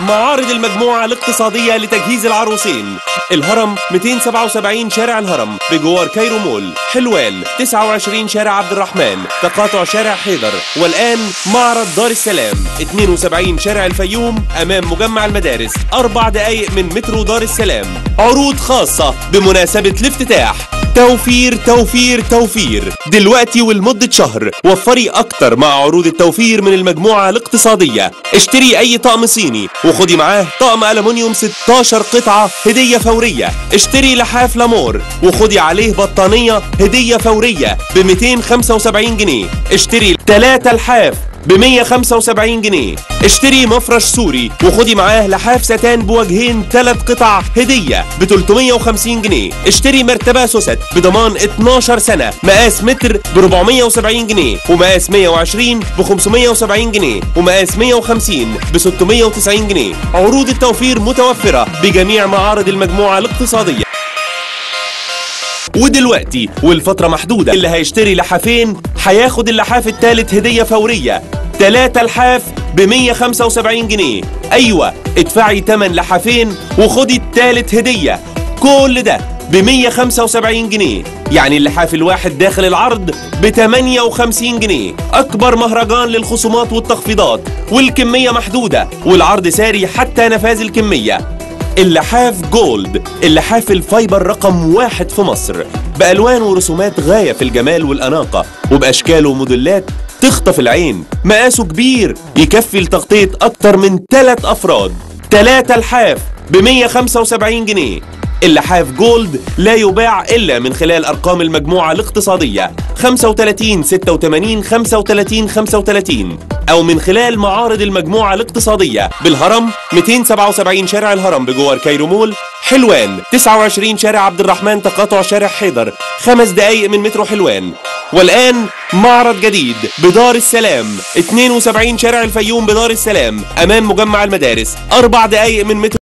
معارض المجموعة الاقتصادية لتجهيز العروسين. الهرم 277 شارع الهرم بجوار كايرو مول حلوان 29 شارع عبد الرحمن تقاطع شارع حيدر والآن معرض دار السلام. 72 شارع الفيوم أمام مجمع المدارس أربع دقايق من مترو دار السلام. عروض خاصة بمناسبة الافتتاح. توفير توفير توفير. دلوقتي ولمدة شهر وفري أكتر مع عروض التوفير من المجموعة الاقتصادية. اشتري أي طقم صيني وخدي معاه طقم ألمونيوم 16 قطعة هدية فورية. اشتري لحاف لامور وخدي عليه بطانية هدية فورية ب 275 جنيه. اشتري 3 لحاف ب 175 جنيه. اشتري مفرش سوري وخدي معاه لحاف ستان بوجهين ثلاث قطع هدية ب 350 جنيه. اشتري مرتبة سوست بضمان 12 سنة. مقاس متر ب 470 جنيه ومقاس 120 ب 570 جنيه ومقاس 150 ب 690 جنيه. عروض التوفير متوفرة بجميع معارض المجموعة الاقتصادية. ودلوقتي والفترة محدودة اللي هيشتري لحافين هياخد اللحاف التالت هدية فورية. تلاتة لحاف ب 175 جنيه. أيوة ادفعي تمن لحافين وخدي التالت هدية. كل ده ب 175 جنيه. يعني اللحاف الواحد داخل العرض ب 58 جنيه. أكبر مهرجان للخصومات والتخفيضات. والكمية محدودة والعرض ساري حتى نفاذ الكمية. اللحاف جولد اللحاف الفايبر رقم واحد في مصر. بألوان ورسومات غاية في الجمال والأناقة وبأشكال وموديلات تخطف العين. مقاسه كبير. يكفي لتغطية أكتر من 3 أفراد. 3 لحاف ب 175 جنيه. اللحاف جولد لا يباع إلا من خلال أرقام المجموعة الاقتصادية. 35 86 35 35 أو من خلال معارض المجموعة الاقتصادية. بالهرم 277 شارع الهرم بجوار كايرو مول. حلوان 29 شارع عبد الرحمن تقاطع شارع حيدر. خمس دقايق من مترو حلوان. والآن معرض جديد بدار السلام. 72 شارع الفيوم بدار السلام أمام مجمع المدارس. أربع دقايق من مترو